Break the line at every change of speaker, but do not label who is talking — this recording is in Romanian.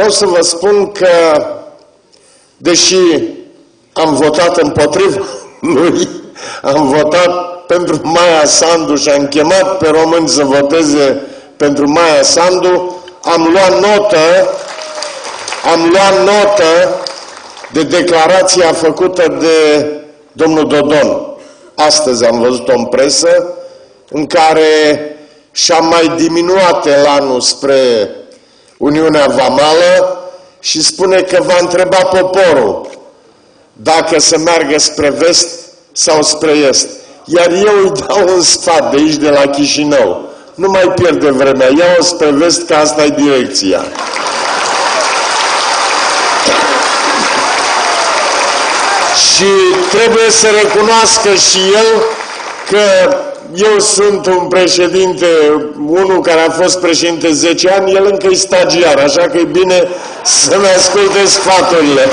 Vreau să vă spun că, deși am votat împotriva lui, am votat pentru Maia Sandu și am chemat pe români să voteze pentru Maia Sandu, am luat notă, am luat notă de declarația făcută de domnul Dodon. Astăzi am văzut-o în presă, în care și-a mai diminuat elanul spre Uniunea Vamală și spune că va întreba poporul dacă să meargă spre vest sau spre est. Iar eu îi dau un sfat de aici, de la Chișinău. Nu mai pierde vremea, ia-o spre vest, că asta e direcția. și trebuie să recunoască și el că eu sunt un președinte, unul care a fost președinte 10 ani, el încă e stagiar, așa că e bine să-mi asculte sfaturile.